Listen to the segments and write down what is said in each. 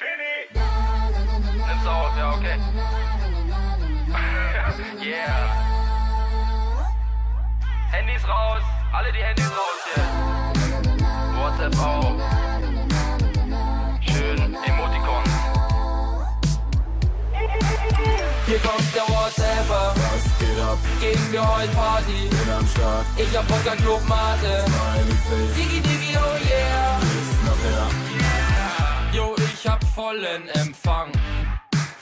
Nimm's auf, ja, okay. yeah. Handys raus, alle die Handys raus hier. WhatsApp auf. Schön, Emoticons. Hier kommt der WhatsApper, Was geht ab? gehen wir heute Party. Bin am Start, Ich hab Wodka Club Mate. Smiley Face, Digi Digi, oh yeah. ist noch her. Jo, ich hab vollen Empfang.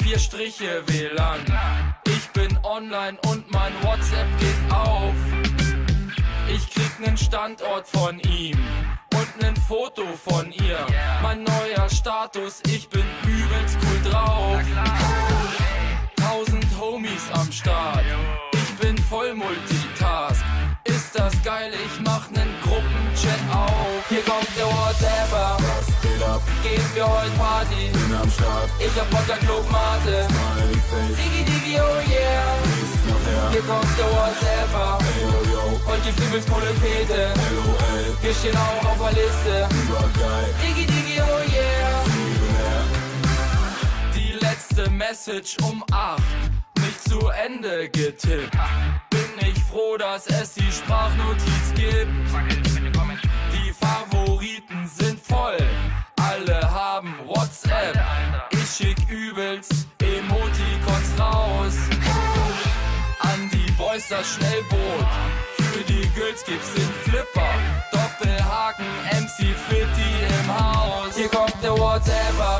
Vier Striche WLAN. Ich bin online und mein WhatsApp geht auf. Ich krieg nen Standort von ihm und nen Foto von ihr. Mein neuer Status, ich bin übelst cool drauf. Tausend Homies am Start. Ich bin voll Multitask. Ist das geil, ich mach nen Gruppenchat auf. Hier kommt der WhatsApper. Ab? Gehen wir heute Party. Bin am Start, Ich hab Wodka Club Mate. Smiley Face, Digi Digi, oh yeah. Hier kommt der WhatsApper. Yo, yo, Und die coole Fete. LOL, Wir stehen auch auf der Liste. übergeil, Digi Digi, oh yeah. Die letzte Message um 8. Nicht zu Ende getippt. Bin ich froh, dass es die Sprachnotiz gibt. Die Favoriten sind voll. Alle haben WhatsApp. Ich schick übelst Emoticons raus. An die Boys das Schnellboot. Für die Girls gibt's den Flipper. Doppelhaken, MC Fitty im Haus. Hier kommt der WhatsApper.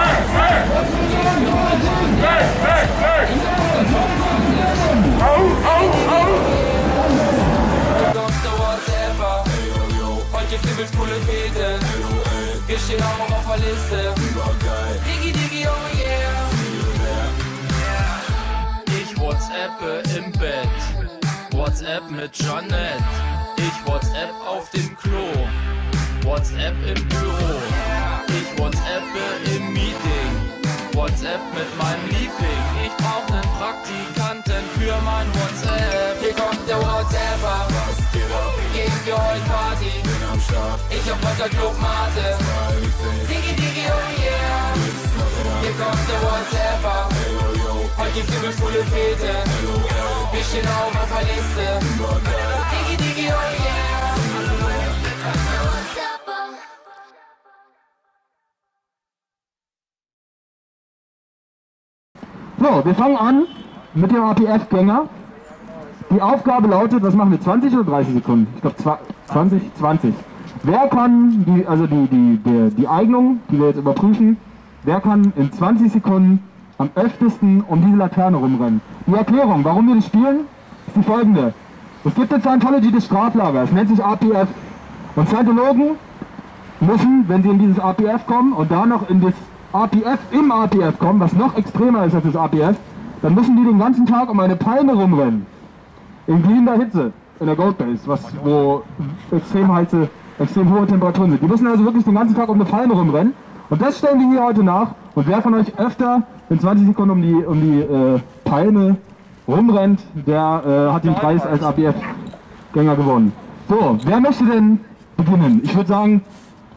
Hier kommt der WhatsApper. Yo, yo, Heute gibt's coole Fete. Wir stehen auch auf der Liste. übergeil, Digi Digi, oh yeah. her. Ich WhatsAppe im Bett. WhatsApp mit Jeanette. Ich WhatsApp auf dem Klo. WhatsApp im Büro. Ich WhatsAppe im Meeting. WhatsApp mit meinem Liebling. Ich brauch Ich hab Wodka Club Mate. Smiley Face, Digi Digi, oh yeah. Hier kommt der WhatsApper. Heute gibt's übelst Fete. Wir stehen auf der Liste. Digi Digi, oh yeah. So, wir fangen an mit dem APF-Gänger. Die Aufgabe lautet, was machen wir, 20 oder 30 Sekunden? Ich glaube 20, 20. Wer kann, die, also die, die, die, die Eignung, die wir jetzt überprüfen, wer kann in 20 Sekunden am öftesten um diese Laterne rumrennen? Die Erklärung, warum wir das spielen, ist die folgende. Es gibt eine Scientology des Straflagers, nennt sich APF. Und Scientologen müssen, wenn sie in dieses APF kommen und da noch in das APF im APF kommen, was noch extremer ist als das APF, dann müssen die den ganzen Tag um eine Palme rumrennen. In glühender Hitze, in der Gold Base, was, wo extrem heiße, extrem hohe Temperaturen sind. Die müssen also wirklich den ganzen Tag um eine Palme rumrennen. Und das stellen wir hier heute nach. Und wer von euch öfter in 20 Sekunden um die, um die äh, Palme rumrennt, der äh, hat den Preis als APF-Gänger gewonnen. So, wer möchte denn beginnen? Ich würde sagen,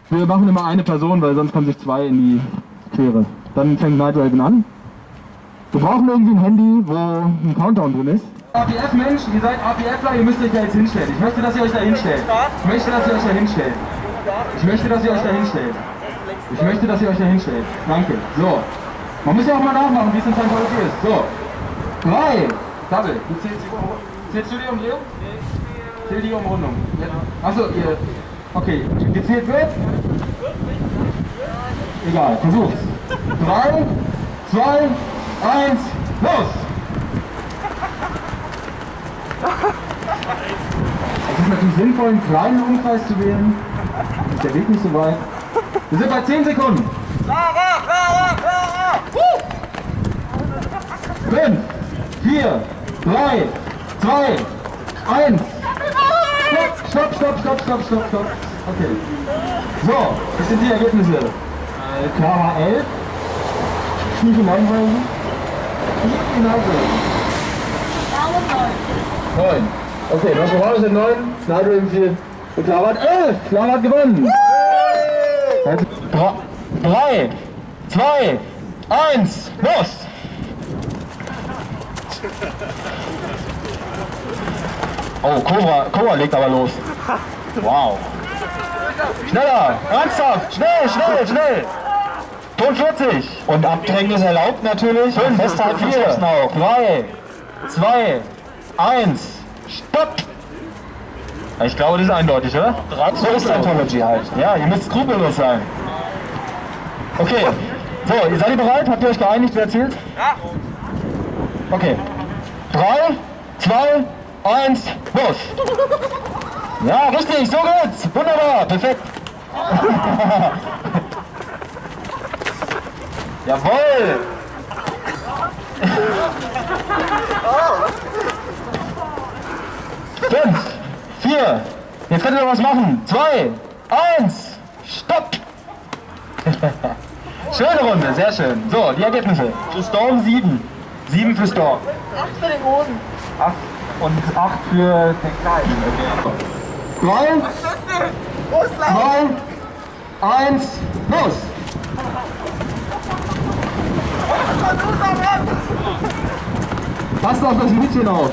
wir machen immer eine Person, weil sonst kommen sich zwei in die Quere. Dann fängt Raven an. Wir brauchen irgendwie ein Handy, wo ein Countdown drin ist. APF-Mensch, ihr seid APFler, ihr müsst euch da jetzt hinstellen. Ich möchte, dass ihr euch da hinstellt. Ich möchte, dass ihr euch da hinstellt. Ich möchte, dass ihr euch da hinstellt. Ich möchte, dass ihr euch da hinstellt. Danke. So. Man muss ja auch mal nachmachen, wie es in Scientology ist. So. Drei. Double. Du zählst, zählst du die Umdrehung? Zähl die Umrundung. Achso, ihr. Okay, gezählt wird? Egal, versuch's. Drei, zwei, eins, los! Es ist natürlich sinnvoll, einen kleinen Umkreis zu wählen. Ist der Weg nicht so weit. Wir sind bei 10 Sekunden. Fünf, vier, drei, zwei, eins. Stopp, stopp, stopp, stopp, stopp, stopp. Okay. So, das sind die Ergebnisse. Äh, Clara 11. Stiefel 9 Stiefel 9 9. Okay, das war sind 9. Nigel 4. Und Clara hat 11. Clara hat gewonnen. 3, 2, eins, los! Oh, Cobra, Cobra legt aber los. Wow. Schneller, ernsthaft, schnell, schnell, schnell. Ton 40. Und Abdrängen ist erlaubt natürlich. 5, Festhalten, vier, auch. 3, 2, 1, stopp. Ich glaube, das ist eindeutig, oder? So ist Scientology halt. Ja, ihr müsst skrupellos sein. Okay. So, ihr seid ihr bereit? Habt ihr euch geeinigt, wer erzählt? Ja. Okay. 3, 2, 1, los. Ja, richtig, so geht's. Wunderbar, perfekt. Jawohl. Fünf, vier, jetzt könnt ihr noch was machen. Zwei, eins, stopp. Schöne Runde, sehr schön. So, die Ergebnisse. Für Storm 7. 7 für Storm. 8 für den Großen. 8 und 8 für den Kleinen. Okay. 3, 2, 1, los! Passt auf das Mädchen auf.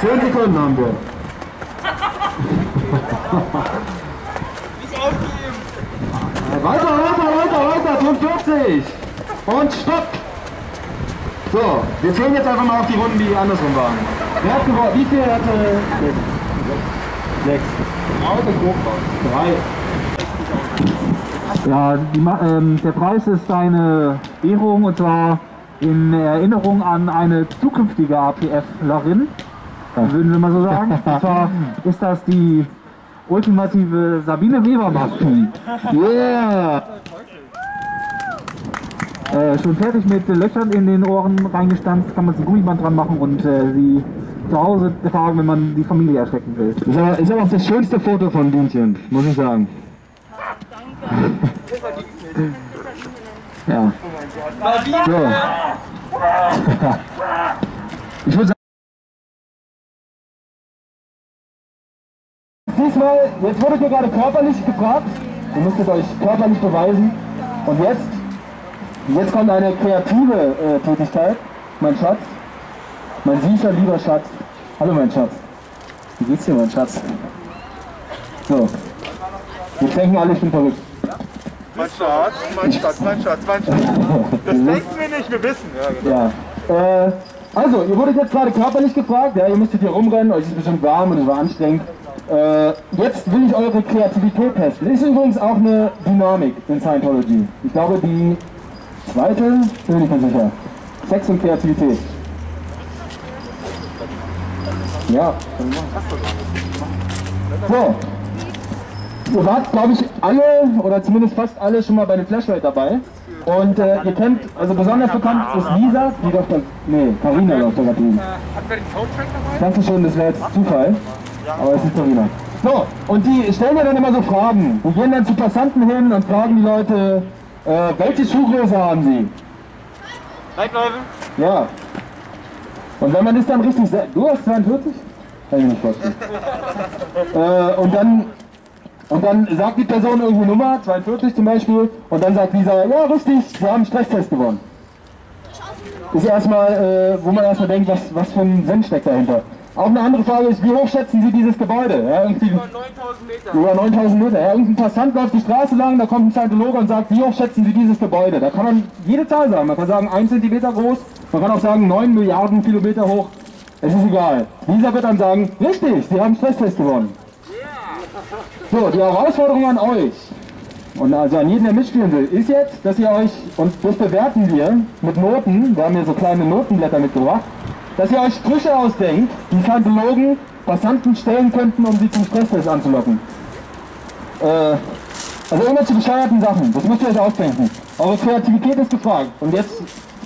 10 Sekunden haben wir. Äh, Weiter, weiter, weiter, weiter, 45. Und stopp. So, wir zählen jetzt einfach mal auf die Runden, die andersrum waren. Wer hat gewonnen? Wie viel hatte? Sechs. Sechs. Drei. Ja, die, ähm, der Preis ist eine Ehrung und zwar in Erinnerung an eine zukünftige APF-Lerin, würden wir mal so sagen. Und zwar ist das die ultimative Sabine Weber-Maske. Yeah! Äh, schon fertig mit Löchern in den Ohren reingestanzt, kann man ein Gummiband dran machen und äh, sie zu Hause tragen, wenn man die Familie erschrecken will. Ist aber, ist aber auch das schönste Foto von Dienchen, muss ich sagen. Ja. So. ich würde sagen, diesmal, jetzt wurdet ihr gerade körperlich gefragt, ihr müsstet euch körperlich beweisen und jetzt Jetzt kommt eine kreative äh, Tätigkeit. Mein Schatz, mein süßer, lieber Schatz. Hallo mein Schatz. Wie geht's dir, mein Schatz? So. Jetzt denken alle, ich bin verrückt. Mein Schatz, mein Schatz, mein Schatz, mein Schatz. Das denken wir nicht, wir wissen. Ja, genau. Ja. Äh, also, ihr wurdet jetzt gerade körperlich gefragt, ja, ihr müsstet hier rumrennen, euch ist bestimmt warm und es war anstrengend. Äh, jetzt will ich eure Kreativität testen. Ist übrigens auch eine Dynamik in Scientology. Ich glaube, die zweite, bin ich mehr sicher. Sex und Kreativität. Ja. So. Ihr wart, glaube ich, alle oder zumindest fast alle schon mal bei dem Flashlight dabei. Und äh, ihr kennt, also besonders bekannt ist Lisa, die läuft da, nee, Carina läuft da gerade drüben. Den? Dankeschön, das wäre jetzt Zufall. Aber es ist Carina. So, und die stellen ja dann immer so Fragen. Die gehen dann zu Passanten hin und fragen die Leute, äh, welche Schuhgröße haben sie? Leitläufe? Ja. Und wenn man das dann richtig sagt, du hast 42? Kann ich nicht vorstellen. äh, und dann und dann sagt die Person irgendeine Nummer, 42 zum Beispiel, und dann sagt Lisa, ja richtig, sie haben einen Stresstest gewonnen. Ist erstmal, äh, wo man erstmal denkt, was, was für ein Sinn steckt dahinter. Auch eine andere Frage ist, wie hoch schätzen Sie dieses Gebäude? Ja, Über 9000 Meter. über 9000 Meter. Ja, irgendein Passant läuft die Straße lang, da kommt ein Scientologe und sagt, wie hoch schätzen Sie dieses Gebäude? Da kann man jede Zahl sagen. Man kann sagen 1 cm groß, man kann auch sagen 9 Milliarden Kilometer hoch. Es ist egal. Lisa wird dann sagen, richtig, Sie haben einen Stresstest gewonnen. So, die Herausforderung an euch und also an jeden, der mitspielen will, ist jetzt, dass ihr euch, und das bewerten wir mit Noten, wir haben hier so kleine Notenblätter mitgebracht, dass ihr euch Sprüche ausdenkt, die Scientologen Passanten stellen könnten, um sie zum Stresstest anzulocken. Äh, also irgendwelche bescheuerten Sachen, das müsst ihr euch ausdenken. Eure Kreativität ist gefragt. Und jetzt,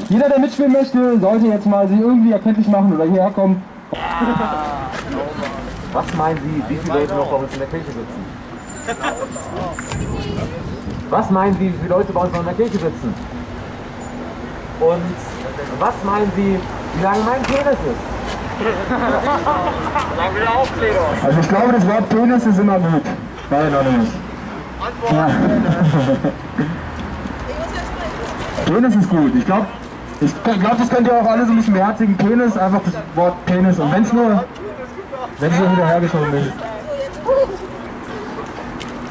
jeder, der mitspielen möchte, sollte jetzt mal sich irgendwie erkenntlich machen oder hierher kommen. Was meinen Sie, wie viele Leute noch bei uns in der Kirche sitzen? Was meinen Sie, wie viele Leute bei uns noch in der Kirche sitzen? Und was meinen Sie, wie lang mein Penis ist? Also ich glaube, das Wort Penis ist immer gut. Bei Anonymous. Ja. Penis ist gut. Ich glaube, ich glaub, das könnt ihr auch alle so ein bisschen beherzigen. Penis, einfach das Wort Penis. Und wenn es nur, wenn es nur hinterhergeschoben ist.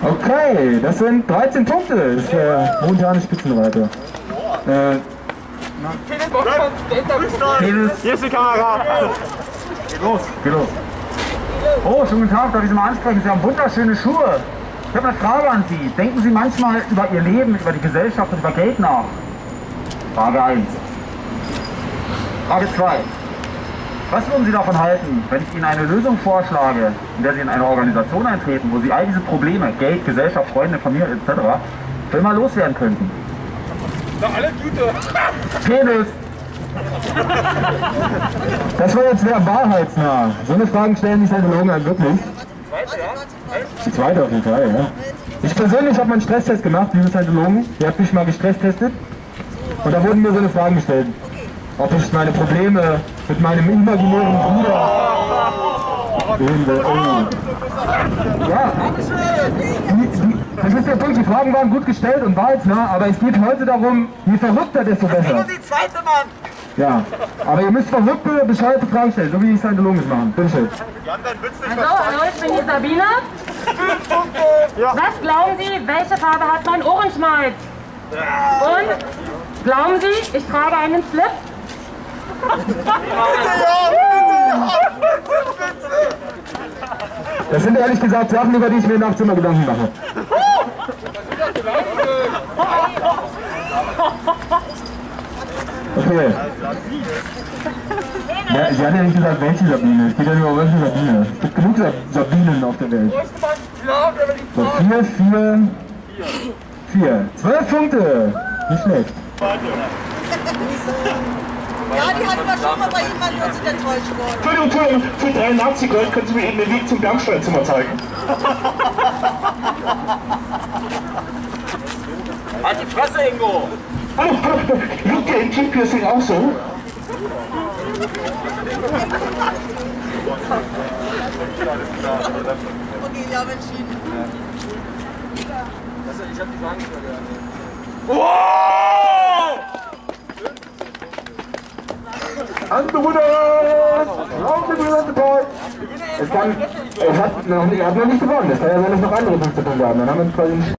Okay, das sind 13 Punkte. Das ist der momentane Spitzenreiter. Äh. Hier ist die Kamera. Geht los. Geht los. Oh, schönen guten Tag, darf ich Sie mal ansprechen? Sie haben wunderschöne Schuhe. Ich habe eine Frage an Sie. Denken Sie manchmal über Ihr Leben, über die Gesellschaft und über Geld nach? Frage 1. Frage 2. Was würden Sie davon halten, wenn ich Ihnen eine Lösung vorschlage, in der Sie in eine Organisation eintreten, wo Sie all diese Probleme, Geld, Gesellschaft, Freunde, Familie etc. für immer loswerden könnten? Na, alle Gute. Penis! Das war jetzt sehr wahrheitsnah. So eine Fragen stellen die Scientologen einem wirklich. Die zweite auf jeden Fall, ja. Ich persönlich habe meinen Stresstest gemacht, liebe Scientologen. Ihr habt mich mal gestresstestet. Und da wurden mir so eine Fragen gestellt. Ob ich meine Probleme mit meinem imaginären Bruder will. Oh. Ja. Die, die, das ist der Punkt, die Fragen waren gut gestellt und wahrheitsnah, aber es geht heute darum, je verrückter, desto besser. Die zweite Mann. Ja, aber ihr müsst verrückte, bescheuerte Fragen stellen, so wie die Scientologen es machen. Bitte schön. Nicht Hallo, hallo, ich bin die Sabine. Was glauben Sie, welche Farbe hat mein Ohrenschmalz? Und glauben Sie, ich trage einen Slip? Das sind ehrlich gesagt Sachen, über die ich mir nachts immer Gedanken mache. Okay. Ja, sie hat ja nicht gesagt, welche Sabine. Es geht ja nur um welche Sabine. Es gibt genug Sab Sabinen auf der Welt. So, vier, vier, vier. Zwölf Punkte. Nicht schlecht. Ja, die hatten wir schon mal bei jemandem und sind enttäuscht worden. Entschuldigung, Entschuldigung, für 83 Gold können Sie mir eben den Weg zum Bernsteinzimmer zeigen. Halt die Fresse, Ingo! Hallo, hallo, liegt der Intimpiercing auch so? Okay, ja, entschieden. Anbruder! Raum the! Es kann, er hat noch nicht, er hat noch nicht gewonnen. Es kann ja noch andere Punkte drin haben. Dann haben wir uns quasi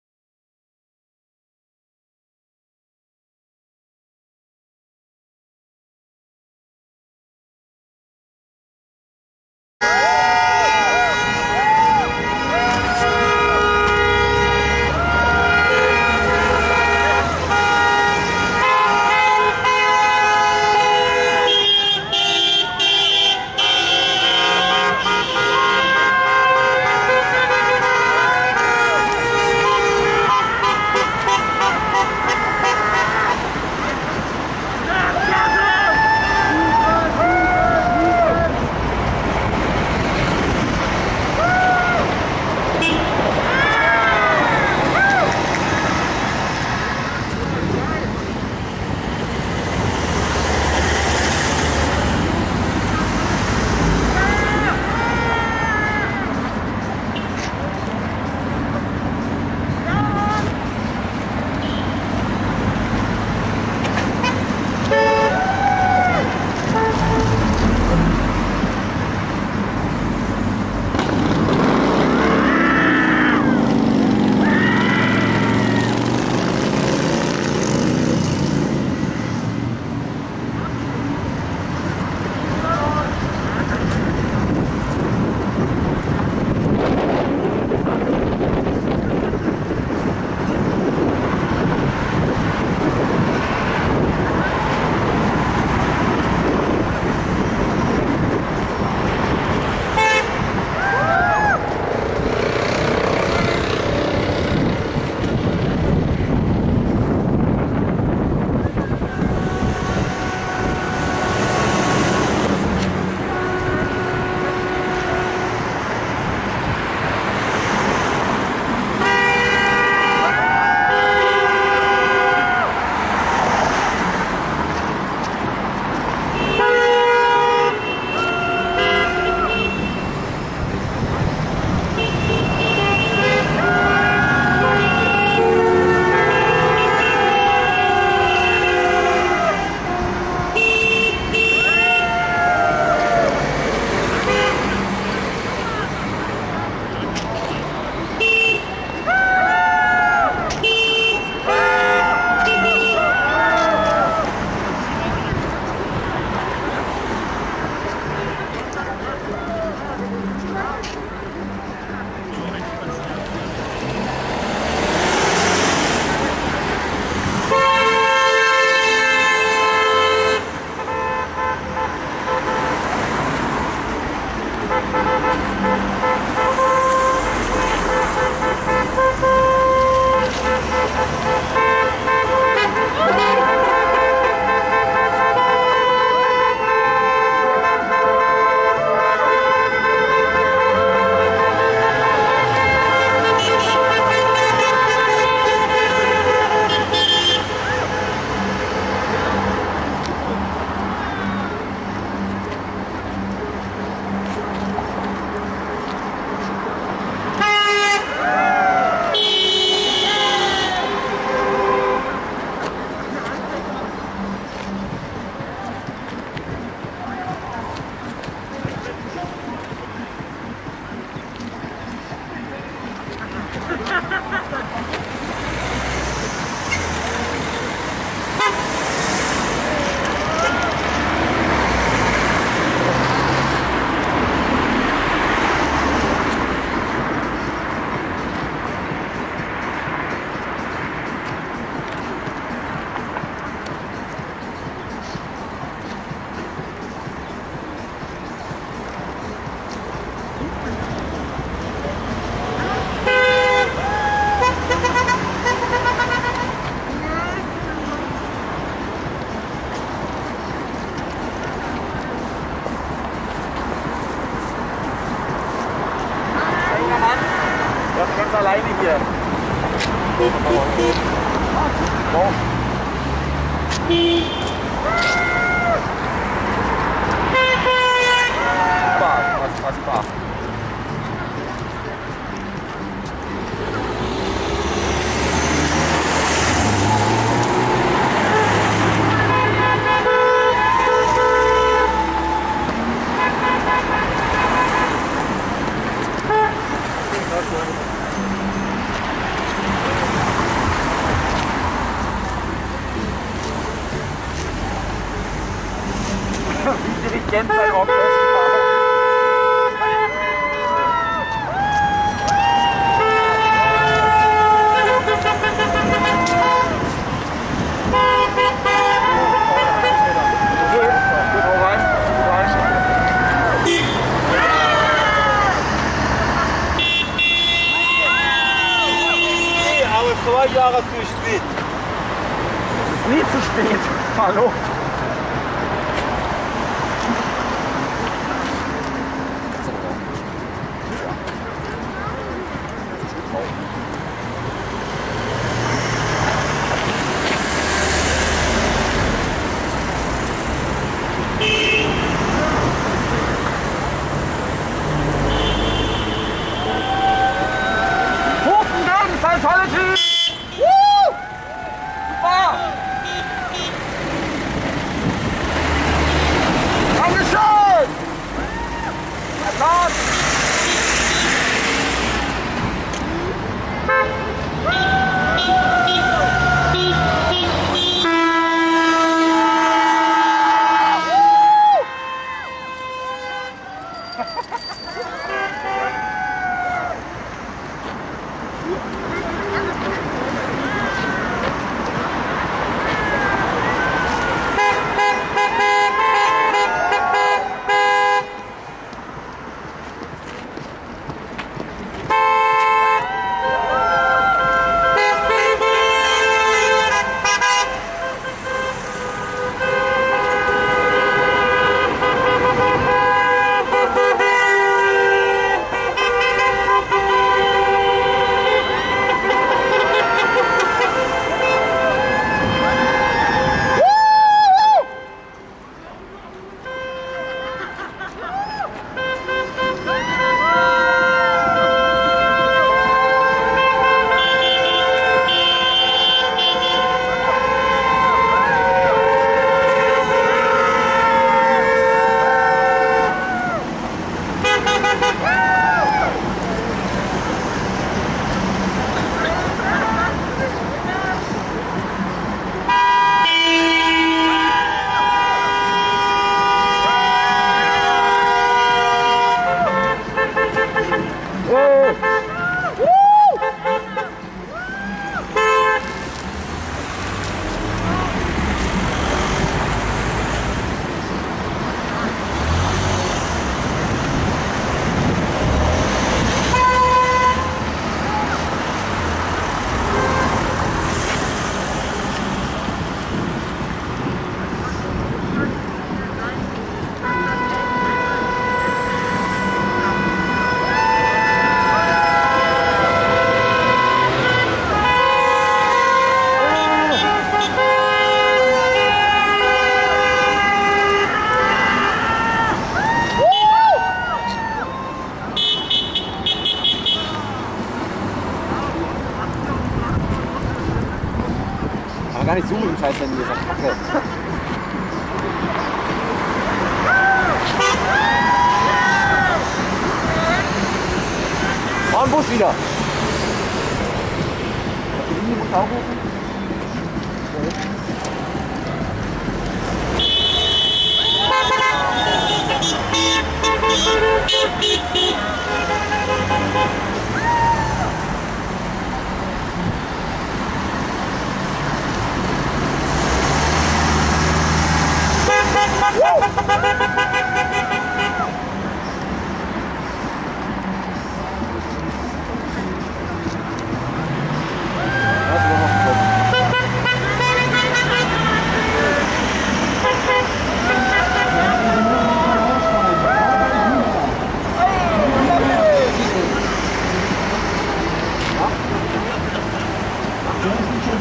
Habt